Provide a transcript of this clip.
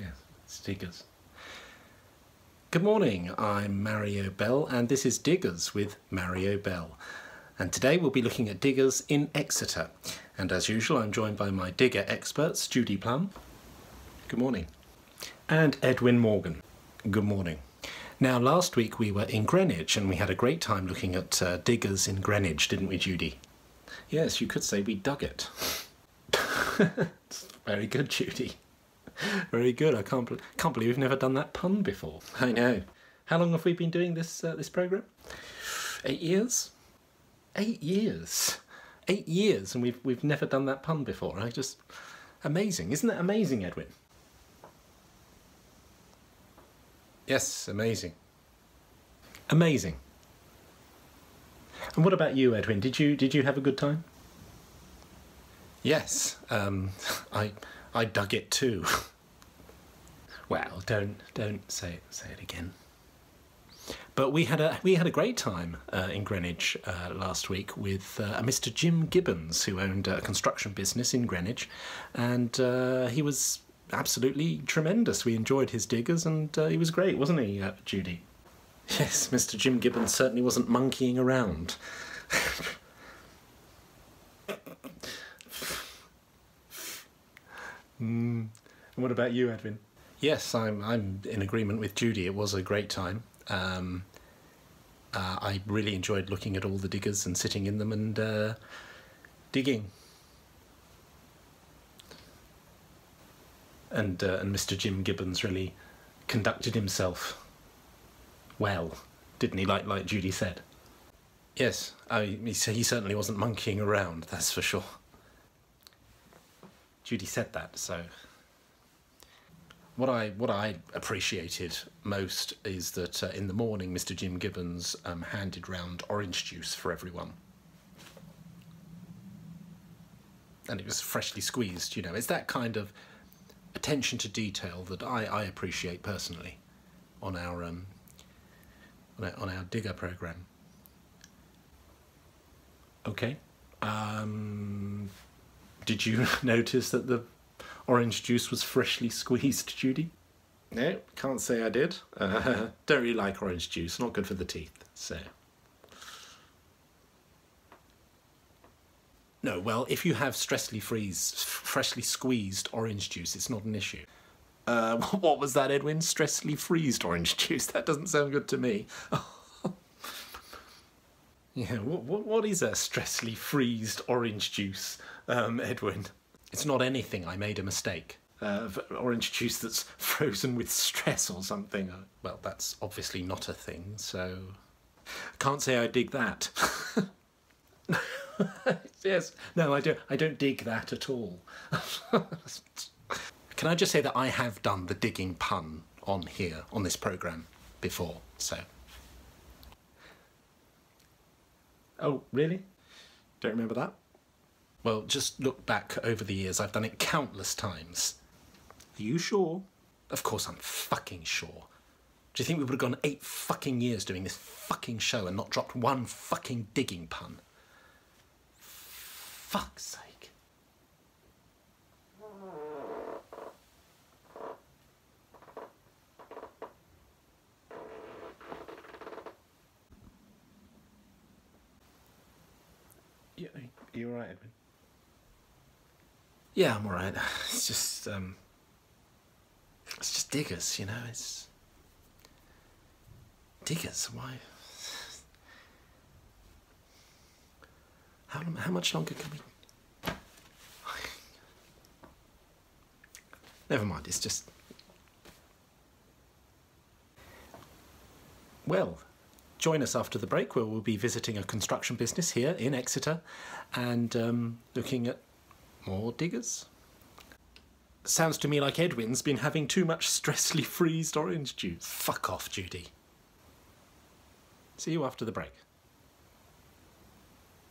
Yes, Diggers. Good morning, I'm Mario Bell and this is Diggers with Mario Bell. And today we'll be looking at diggers in Exeter. And as usual, I'm joined by my digger experts, Judy Plum. Good morning. And Edwin Morgan. Good morning. Now, last week we were in Greenwich and we had a great time looking at uh, diggers in Greenwich, didn't we, Judy? Yes, you could say we dug it. Very good, Judy. Very good. I can't, can't believe we've never done that pun before. I know. How long have we been doing this uh, this program? Eight years. Eight years. Eight years, and we've we've never done that pun before. I just amazing, isn't that amazing, Edwin? Yes, amazing. Amazing. And what about you, Edwin? Did you did you have a good time? Yes, um, I I dug it too. well, don't don't say it, say it again. But we had a we had a great time uh, in Greenwich uh, last week with uh, Mr. Jim Gibbons, who owned a construction business in Greenwich, and uh, he was absolutely tremendous. We enjoyed his diggers, and uh, he was great, wasn't he, uh, Judy? Yes, Mr. Jim Gibbons certainly wasn't monkeying around. Mm. And what about you, Edwin? Yes, I'm I'm in agreement with Judy. It was a great time. Um, uh, I really enjoyed looking at all the diggers and sitting in them and uh, digging. And uh, and Mr. Jim Gibbons really conducted himself well, didn't he? Like like Judy said. Yes, I, he, he certainly wasn't monkeying around. That's for sure. Judy said that, so what I what I appreciated most is that uh, in the morning, Mr. Jim Gibbons um, handed round orange juice for everyone, and it was freshly squeezed. You know, it's that kind of attention to detail that I, I appreciate personally on our um, on our, on our digger program. Okay. Um, did you notice that the orange juice was freshly squeezed, Judy? No, can't say I did. Uh, don't really like orange juice, not good for the teeth, so. No, well, if you have freshly freeze, freshly squeezed orange juice, it's not an issue. Uh, what was that, Edwin? Stressly freezed orange juice? That doesn't sound good to me. Yeah, what, what, what is a stressly freezed orange juice, um, Edwin? It's not anything, I made a mistake. Uh, orange juice that's frozen with stress or something. Uh, well, that's obviously not a thing, so... Can't say I dig that. yes, no, I don't, I don't dig that at all. Can I just say that I have done the digging pun on here, on this programme, before, so... Oh, really? Don't remember that? Well, just look back over the years. I've done it countless times. Are you sure? Of course I'm fucking sure. Do you think we would have gone eight fucking years doing this fucking show and not dropped one fucking digging pun? Fuck's sake. Yeah, are you alright, Edwin? Yeah, I'm alright. It's just, um, it's just diggers, you know, it's diggers, why? How, how much longer can we? Never mind, it's just. Well, join us after the break where we'll be visiting a construction business here in Exeter and um, looking at more diggers. Sounds to me like Edwin's been having too much stressly freezed orange juice. Fuck off, Judy. See you after the break.